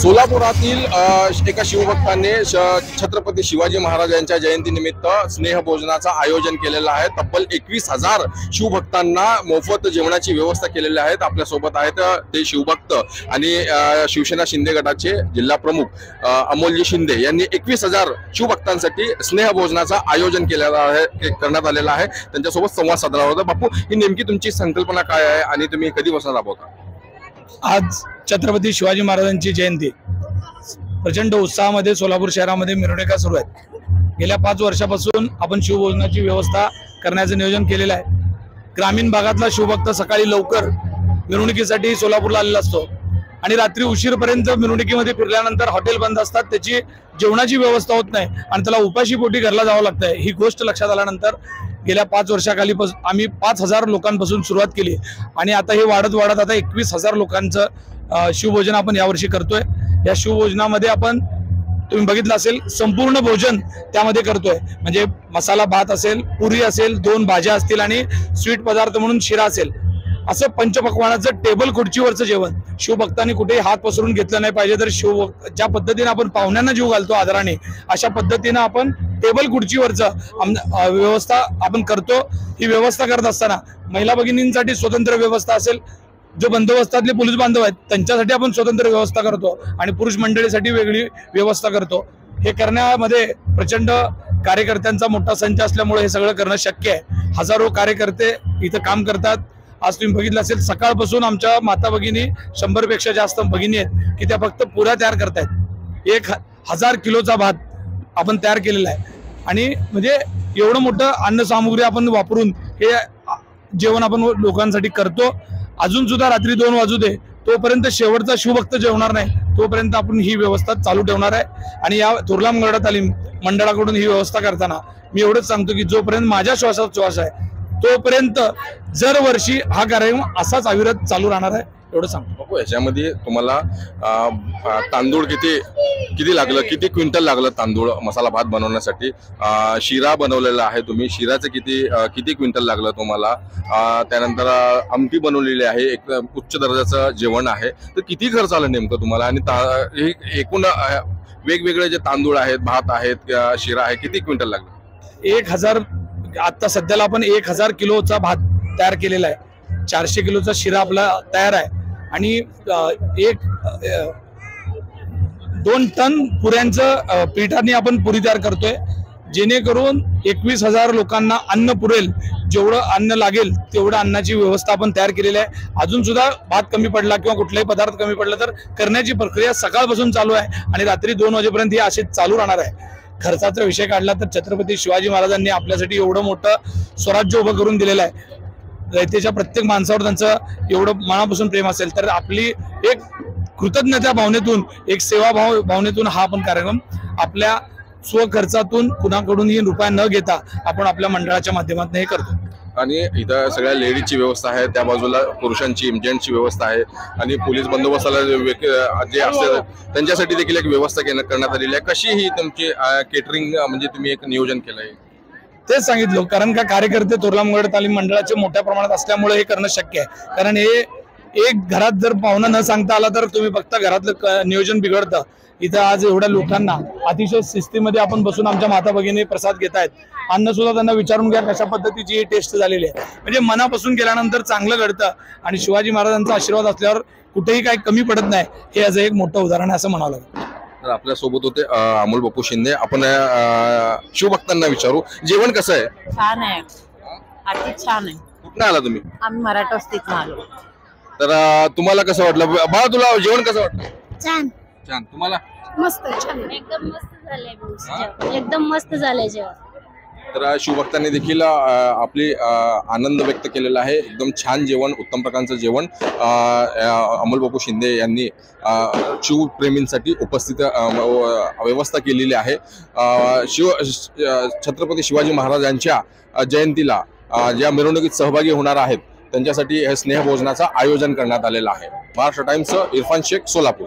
सोलापुरातील एका शिवभक्ताने छत्रपती शिवाजी महाराजांच्या जयंतीनिमित्त स्नेहभोजनाचं आयोजन केलेलं आहे. तब्बल एकवीस हजार शिवभक्तांना मोफत जेवणाची व्यवस्था केलेली आहेत. आपल्यासोबत आहेत ते शिवभक्त आणि शिवसेना शिंदे गटाचे जिल्हा प्रमुख अमोलजी शिंदे यांनी एकवीस हजार शिवभक्तांसाठी स्नेहभोजनाचं आयोजन केलेलं आहे करण्यात आलेलं आहे. त्यांच्यासोबत संवाद साधला होता बापू ही नेमकी तुमची संकल्पना काय आहे आणि तुम्ही कधीपासून राबवता आज छत्रपती शिवाजी महाराजांची जयंती. प्रचंड उत्साहामध्ये सोलापूर शहरामध्ये मिरवणुका सुरू आहेत. गेल्या पाच वर्षापासून आपण शिवभोजनाची व्यवस्था करण्याचं नियोजन केलेलं आहे. ग्रामीण भागातला शिवभक्त सकाळी लवकर मिरवणुकीसाठी सोलापूरला आलेला असतो. आणि रात्री उशीरपर्यंत मिरवणुकीमध्ये फिरल्यानंतर हॉटेल बंद असतात. त्याची जेवणाची व्यवस्था होत नाही आणि त्याला उपाशी पोटी घरला जावं लागतंय. ही गोष्ट लक्षात आल्यानंतर गेल्या पाच वर्षाखाली आम्ही पाच हजार लोकांपासून सुरुवात केली आणि आता हे वाढत वाढत आता एकवीस हजार लोकांचं शिवभोजन आपण यावर्षी करतोय. या शिवभोजनामध्ये आपण तुम्ही बघितलं असेल संपूर्ण भोजन त्यामध्ये करतोय. म्हणजे मसाला भात असेल पुरी असेल दोन भाज्या असतील आणि स्वीट पदार्थ म्हणून शिरा असेल. असं पंचपक्वानाचं टेबल खुर्चीवरचं जेवण. शिवभक्तांनी कुठेही हात पसरून घेतलं नाही पाहिजे तर शिव ज्या पद्धतीने आपण पाहुण्यांना जीव घालतो आदराने अशा पद्धतीनं आपण टेबल खुर्चीवरचं आम- व्यवस्था आपण करतो. ही व्यवस्था करत असताना महिला भगिनींसाठी स्वतंत्र व्यवस्था असेल जो बंदोबस्तातले पोलीस बांधव आहेत त्यांच्यासाठी आपण स्वतंत्र व्यवस्था करतो आणि पुरुष मंडळीसाठी वेगळी व्यवस्था करतो. हे करण्यामध्ये प्रचंड कार्यकर्त्यांचा मोठा संच असल्यामुळे हे सगळं करणं शक्य आहे. हजारो कार्यकर्ते इथं काम करतात. आज तुम्ही बघितलं असेल सकाळपासून आमच्या माता भगिनी शंभरपेक्षा जास्त भगिनी आहेत की त्या फक्त पुऱ्या तयार करतायत. एक ह- हजार किलोचा भात आपण तयार केलेला आहे. आणि म्हणजे एवढं मोठं अन्नसामुग्री आपण वापरून हे जेवण आपण लोकांसाठी करतो. अजून सुद्धा रात्री दोन वाजू दे तोपर्यंत शेवटचा शिवभक्त जेवणार नाही. तोपर्यंत आपण ही व्यवस्था चालू ठेवणार आहे. आणि या थोरलाम गडा तालीम मंडळाकडून ही व्यवस्था करताना मी एवढंच सांगतो की जोपर्यंत माझ्या श्वासात श्वास आहे तोपर्यंत जर वर्षी हा कार्यक्रम असाच अविरत चालू राहणार आहे. एवढं सांगतो. बापू याच्यामध्ये तुम्हाला तांदूळ किती किती लागलं किती क्विंटल लागलं तांदूळ मसाला भात बनवण्यासाठी? शिरा बनवलेला आहे तुम्ही. शिराचं किती किती क्विंटल लागलं तुम्हाला? त्यानंतर आमटी बनवलेली आहे. एक उच्च दर्जाचं जेवण आहे. तर किती खर्च आलं नेमकं तुम्हाला? आणि ता- हे एकूण वेगवेगळे जे तांदूळ आहेत भात आहेत शिरा आहे किती क्विंटल लागलं? एक हजार आता सध्याला आपण एक हजार किलोचा भात तयार केलेला आहे. चारशे किलोचा शिरा आपला तयार आहे. आणि एक दोन टन पुऱ्यांचं अं, पिठाने आपण पुरी तयार करतोय. जेणेकरून एकवीस हजार लोकांना अन्न पुरेल. जेवढं अन्न लागेल तेवढं अन्नाची व्यवस्था आपण तयार केलेली आहे. अजून सुद्धा भात कमी पडला किंवा कुठलाही पदार्थ कमी पडला तर करण्याची प्रक्रिया सकाळपासून चालू आहे आणि रात्री दोन वाजेपर्यंत ही अशीच चालू राहणार आहे. खर्चाचा विषय काढला तर छत्रपती शिवाजी महाराजांनी आपल्यासाठी एवढं मोठं स्वराज्य उभं करून दिलेलं आहे. रयतेच्या प्रत्येक माणसावर त्यांचं एवढं मनापासून प्रेम असेल तर आपली एक कृतज्ञता भावनेतून एक सेवाभाव भावनेतून हा आपण कार्यक्रम आपल्या स्वखर्चातून कुणाकडूनही रुपया न घेता आपण आपल्या मंडळाच्या माध्यमातून हे करतो. आणि इथं सगळ्या लेडीजची व्यवस्था आहे त्या बाजूला पुरुषांची जेंट्सची व्यवस्था आहे आणि पोलीस बंदोबस्ताला जे वेक- जे असते त्यांच्यासाठी देखील एक व्यवस्था करण्यात आलेली आहे. कशी ही तुमची केटरिंग म्हणजे तुम्ही एक नियोजन केलंय? तेच सांगितलं. कारण का कार्यकर्ते तोरलामगड तालीम मंडळाचे मोठ्या प्रमाणात असल्यामुळे हे करणं शक्य आहे. कारण हे एक घरात जर पाहुणा न सांगता आला तर तुम्ही बघता घरातलं नियोजन बिघडतं. इथं आज एवढ्या लोकांना अतिशय शिस्तीमध्ये आपण बसून आमच्या माता भगिनी प्रसाद घेत आहेत अन्न सुद्धा त्यांना विचारून घ्या कशा पद्धतीची टेस्ट झालेली आहे. म्हणजे मनापासून केल्यानंतर चांगलं घडतं आणि शिवाजी महाराजांचा आशीर्वाद असल्यावर कुठेही काही कमी पडत नाही. हे याचं एक मोठं उदाहरण आहे असं म्हणावं लागेल. तर आपल्यासोबत होते अं, अमोल बापू शिंदे. आपण अं, शिवभक्तांना विचारू जेवण कसं आहे? छान आहे. अति छान आहे. कुठं आला तुम्ही? आम्ही मराठ वस्तीत आलो. तर अं, तुम्हाला कसं वाटलं? बाळा तुला जेवण कसं वाटलं? छान. छान. तुम्हाला? मस्त छान एकदम मस्त झालंय. एकदम मस्त झालंय जेवण. तर शिवभक्तांनी देखील आपली आनंद व्यक्त केलेला आहे. एकदम छान जेवण उत्तम प्रकारचं जेवण अं, अमोल शिंदे यांनी शिवप्रेमींसाठी उपस्थित व्यवस्था केलेली आहे. शिव छत्रपती शिवाजी महाराजांच्या जयंतीला ज्या मिरवणुकीत सहभागी होणार आहेत त्यांच्यासाठी हे स्नेहभोजनाचं आयोजन करण्यात आलेलं आहे. महाराष्ट्र टाइम्स इरफान शेख सोलापूर.